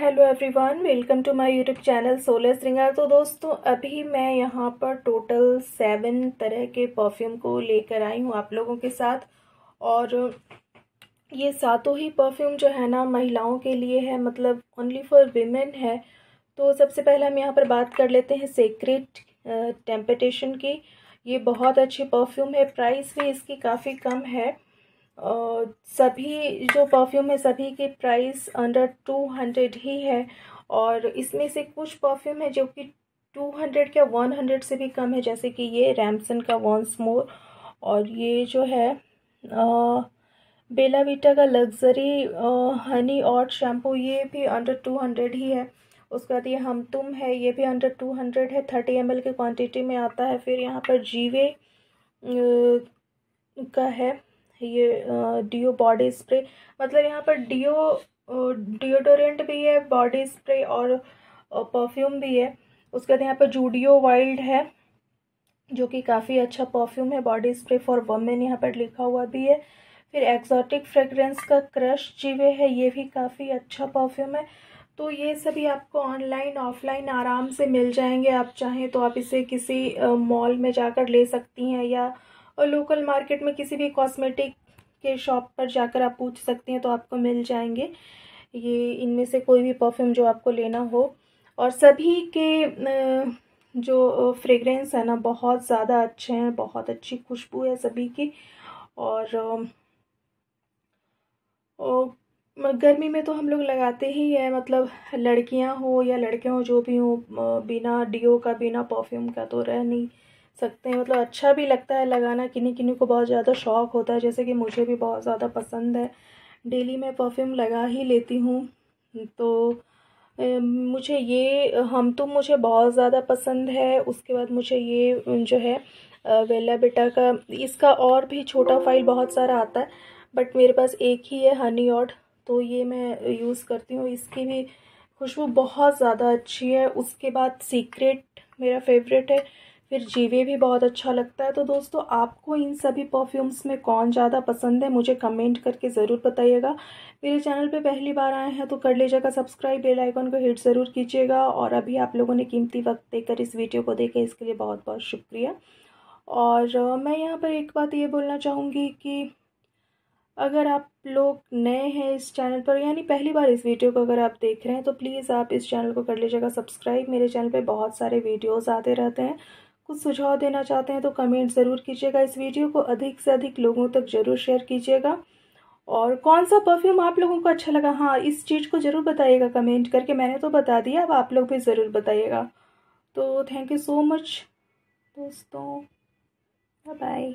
Hello everyone welcome to my YouTube channel solar श्रृंगार तो दोस्तों, अभी मैं यहाँ पर टोटल सेवन तरह के परफ्यूम को लेकर आई हूँ आप लोगों के साथ। और ये सातों ही परफ्यूम जो है ना, महिलाओं के लिए है मतलब ओनली फॉर वीमेन है। तो सबसे पहले हम यहाँ पर बात कर लेते हैं सेक्रेट टेम्पटेशन की। ये बहुत अच्छी परफ्यूम है प्राइस भी इसकी काफ़ी कम है। सभी जो परफ्यूम है, सभी के प्राइस अंडर टू हंड्रेड ही है। और इसमें से कुछ परफ्यूम है जो कि टू हंड्रेड या वन हंड्रेड से भी कम है, जैसे कि ये रैमसन का वॉन्स मोर और ये जो है बेला वीटा का लग्जरी हनी और शैम्पू ये भी अंडर टू हंड्रेड ही है। उसके बाद ये हम तुम है, ये भी अंडर टू हंड्रेड है। थर्टी एम की क्वांटिटी में आता है। फिर यहाँ पर जीवे का है। ये डियो बॉडी स्प्रे मतलब यहाँ पर डियो डिओडोरेंट भी है बॉडी स्प्रे और परफ्यूम भी है। उसके बाद यहाँ पर जूडियो वाइल्ड है, जो कि काफ़ी अच्छा परफ्यूम है बॉडी स्प्रे फॉर वमेन यहाँ पर लिखा हुआ भी है। फिर एक्जॉटिक फ्रेगरेंस का क्रश जीवे है, ये भी काफ़ी अच्छा परफ्यूम है। तो ये सभी आपको ऑनलाइन ऑफलाइन आराम से मिल जाएँगे। आप चाहें तो आप इसे किसी मॉल में जाकर ले सकती हैं या और लोकल मार्केट में किसी भी कॉस्मेटिक के शॉप पर जाकर आप पूछ सकती हैं तो आपको मिल जाएँगे। ये इनमें से कोई भी परफ्यूम जो आपको लेना हो। और सभी के जो फ्रेगरेंस है ना बहुत ज़्यादा अच्छे हैं बहुत अच्छी खुशबू है सभी की। और, गर्मी में तो हम लोग लगाते ही है मतलब लड़कियाँ हो या लड़के हो जो भी हो बिना डियो का बिना परफ्यूम का तो रह नहीं सकते हैं। मतलब अच्छा भी लगता है लगाना किन्हीं किन्हीं को बहुत ज़्यादा शौक़ होता है। जैसे कि मुझे भी बहुत ज़्यादा पसंद है। डेली मैं परफ्यूम लगा ही लेती हूँ। तो मुझे ये, हम तो मुझे बहुत ज़्यादा पसंद है। उसके बाद मुझे ये, जो है वेला बेटा का, इसका और भी छोटा फ़ाइल बहुत सारा आता है। बट मेरे पास एक ही है हनी ऑड तो ये मैं यूज़ करती हूँ। इसकी भी खुशबू बहुत ज़्यादा अच्छी है। उसके बाद सीक्रेट मेरा फेवरेट है। फिर जीवे भी बहुत अच्छा लगता है। तो दोस्तों, आपको इन सभी परफ्यूम्स में कौन ज़्यादा पसंद है, मुझे कमेंट करके ज़रूर बताइएगा। मेरे चैनल पे पहली बार आए हैं तो कर लीजिएगा सब्सक्राइब बेल आइकन को हिट ज़रूर कीजिएगा। और अभी आप लोगों ने कीमती वक्त देकर इस वीडियो को देखे, इसके लिए बहुत बहुत शुक्रिया। और मैं यहाँ पर एक बात ये बोलना चाहूँगी कि अगर आप लोग नए हैं इस चैनल पर, यानी पहली बार इस वीडियो को अगर आप देख रहे हैं तो प्लीज़ आप इस चैनल को कर लीजिएगा सब्सक्राइब मेरे चैनल पे बहुत सारे वीडियोस आते रहते हैं। कुछ सुझाव देना चाहते हैं तो कमेंट ज़रूर कीजिएगा। इस वीडियो को अधिक से अधिक लोगों तक ज़रूर शेयर कीजिएगा। और कौन सा परफ्यूम आप लोगों को अच्छा लगा? हाँ इस चीज़ को ज़रूर बताइएगा कमेंट करके। मैंने तो बता दिया, अब आप लोग भी ज़रूर बताइएगा। तो थैंक यू सो मच दोस्तों। बाय